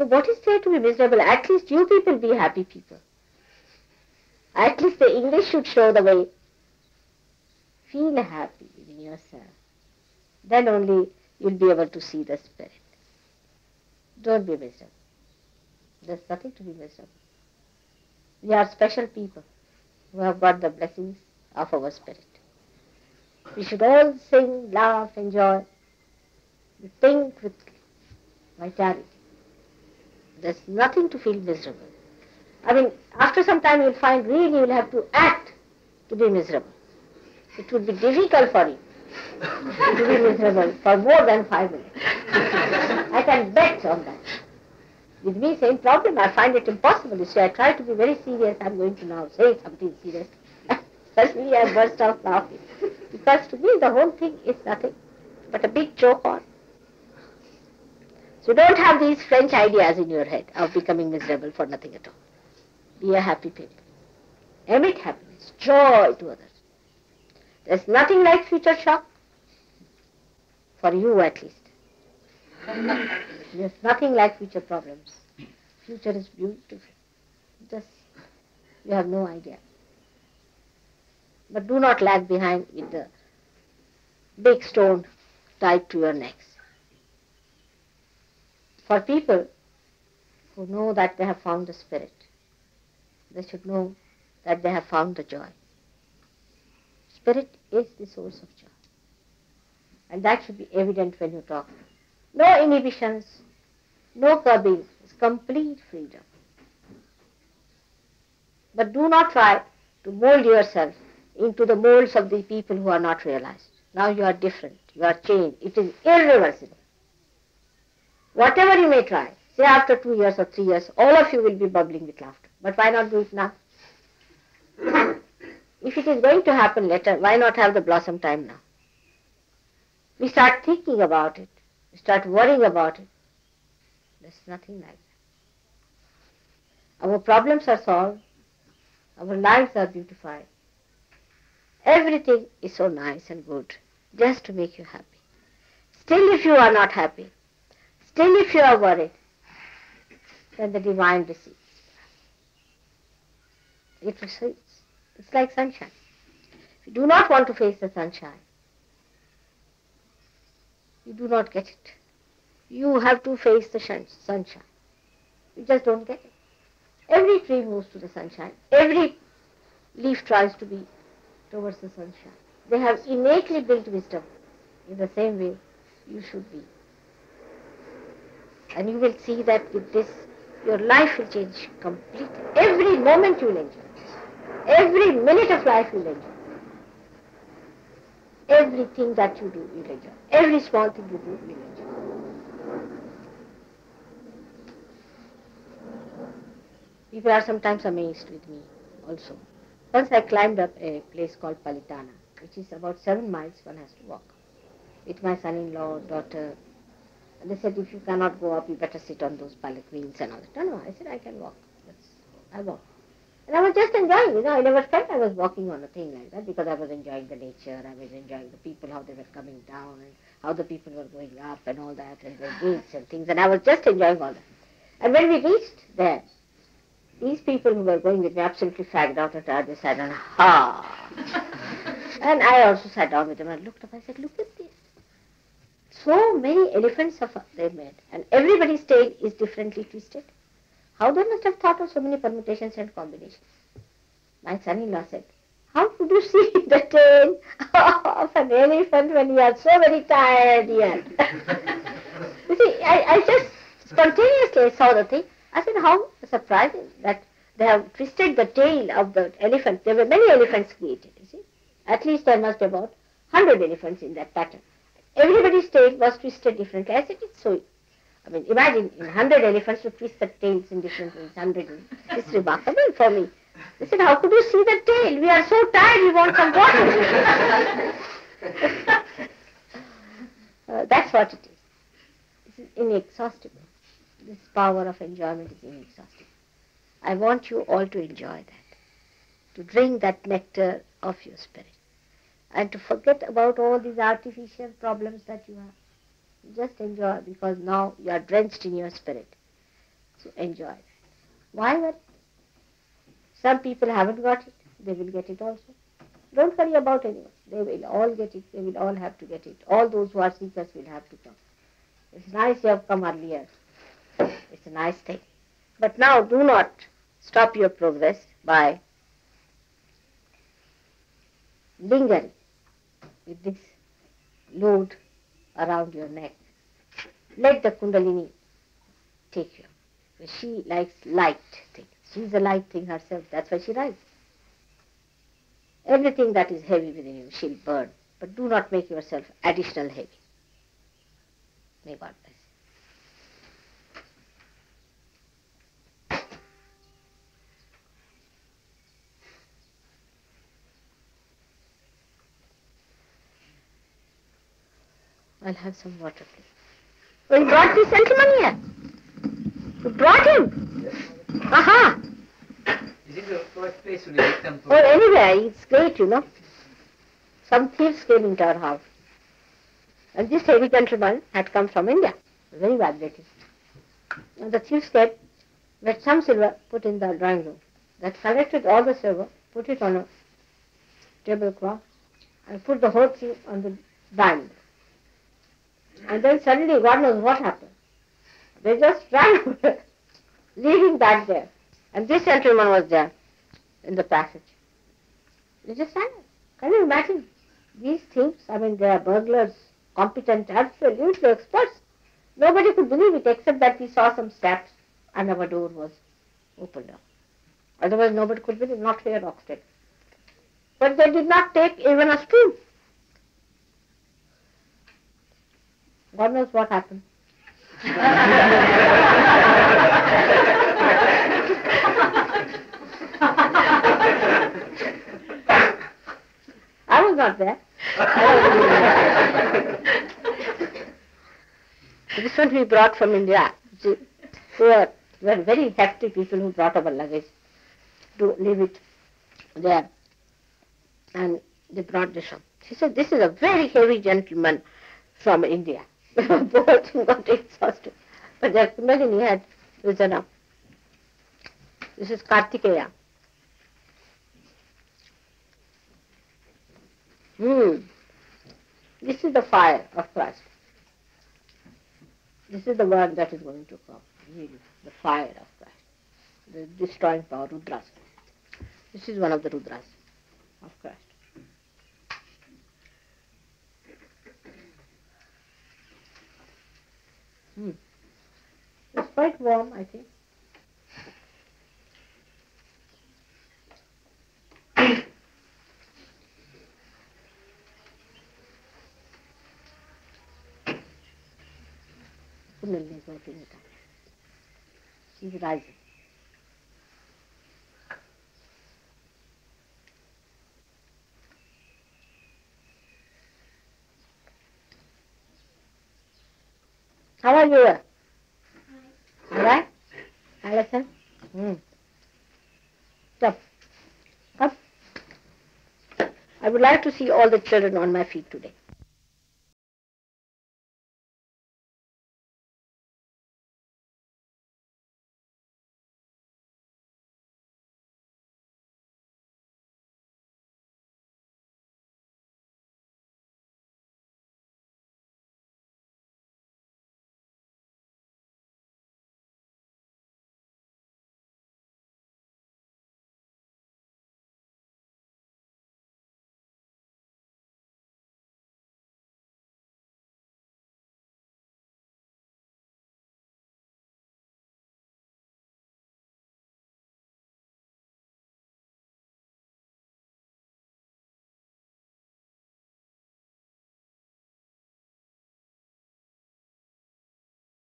So what is there to be miserable? At least you people be happy people. At least the English should show the way. Feel happy in yourself. Then only you'll be able to see the spirit. Don't be miserable. There's nothing to be miserable. We are special people who have got the blessings of our spirit. We should all sing, laugh, enjoy, think with vitality. There's nothing to feel miserable. I mean, after some time you'll find really you'll have to act to be miserable. It would be difficult for you to be miserable for more than five minutes. I can bet on that. With me, same problem. I find it impossible. You see, I try to be very serious. I'm going to now say something serious. Suddenly I burst out laughing. Because to me, the whole thing is nothing but a big joke on. So don't have these French ideas in your head of becoming miserable for nothing at all. Be a happy people. Emit happiness, joy to others. There's nothing like future shock. For you at least. There's nothing like future problems. Future is beautiful. Just, you have no idea. But do not lag behind with the big stone tied to your necks. For people who know that they have found the Spirit, they should know that they have found the joy. Spirit is the source of joy. And that should be evident when you talk. No inhibitions, no curbing, it's complete freedom. But do not try to mold yourself into the molds of the people who are not realized. Now you are different, you are changed. It is irreversible. Whatever you may try, say after two years or three years, all of you will be bubbling with laughter. But why not do it now? if it is going to happen later, why not have the blossom time now? We start thinking about it, we start worrying about it. There's nothing like that. Our problems are solved, our lives are beautified. Everything is so nice and good just to make you happy. Still, if you are not happy, still, if you are worried, then the divine receives. It receives. It's like sunshine. If you do not want to face the sunshine, you do not get it. You have to face the sunshine. You just don't get it. Every tree moves to the sunshine. Every leaf tries to be towards the sunshine. They have innately built wisdom. In the same way, you should be. And you will see that with this, your life will change completely. Every moment you will enjoy. Every minute of life you will enjoy. Everything that you do, you will enjoy. Every small thing you do, you will enjoy. People are sometimes amazed with me also. Once I climbed up a place called Palitana, which is about seven miles one has to walk, with my son-in-law, daughter. They said, if you cannot go up, you better sit on those palanquins and all that. No, no, I said, I can walk. I walk. And I was just enjoying, you know, I never felt I was walking on a thing like that because I was enjoying the nature, I was enjoying the people, how they were coming down and how the people were going up and all that and the gates and things. And I was just enjoying all that. And when we reached there, these people who were going with me absolutely fagged out and tired, they sat down, ha. and I also sat down with them and looked up. I said, look at this. So many elephants have they made, and everybody's tail is differently twisted. How they must have thought of so many permutations and combinations. My son-in-law said, how could you see the tail of an elephant when you are so very tired yet? you see, I, I just spontaneously saw the thing. I said, how surprising that they have twisted the tail of the elephant. There were many elephants created, you see. At least there must be about 100 elephants in that pattern. Everybody's tail was twisted differently. I said, it's so, I mean, imagine in 100 elephants to twist the tails in different ways, 100. It's remarkable for me. They said, how could you see the tail? We are so tired, we want some water. uh, that's what it is. This is inexhaustible this power of enjoyment is inexhaustible. I want you all to enjoy that, to drink that nectar of your spirit, and to forget about all these artificial problems that you have. Just enjoy because now you are drenched in your spirit. So enjoy. Why worry? Some people haven't got it, they will get it also. Don't worry about anyone. They will all get it. They will all have to get it. All those who are seekers will have to come. It's nice you have come earlier. It's a nice thing. But now do not stop your progress by lingering with this load around your neck. Let the Kundalini take you. She likes light things. She's a light thing herself. That's why she rises. Everything that is heavy within you, she'll burn. But do not make yourself additional heavy. May God bless. I'll have some water, please. Oh, you brought this gentleman here? You brought him? Aha! Is it the first place to the temple? Oh, anyway, it's great, you know. Some thieves came into our house. And this heavy gentleman had come from India, very vibrating. And the thieves said, let some silver put in the drawing room. That collected all the silver, put it on a tablecloth, and put the whole thing on the dining And then suddenly, God knows what happened. They just ran leaving that there. And this gentleman was there in the passage. They just ran. Can you imagine? These things, I mean, they are burglars, competent, absolutely experts. Nobody could believe it except that we saw some steps and our door was opened up. Otherwise, nobody could believe, not here, Oxted. But they did not take even a spoon. God knows what happened. I was not there. this one we brought from India. We were, were very hefty people who brought our luggage to leave it there. And they brought this one. She said, this is a very heavy gentleman from India. Poor thing got exhausted. But their Kundalini had risen up. This is Kartikeya. Hmm. This is the fire of Christ. This is the one that is going to come, really, the fire of Christ, the destroying power, Rudras. This is one of the Rudras of Christ. Hmm. It's quite warm, I think. Kundalini is working it out. Rising. How are you? All right? Alison? Hmm. Come. Come. I would like to see all the children on my feet today.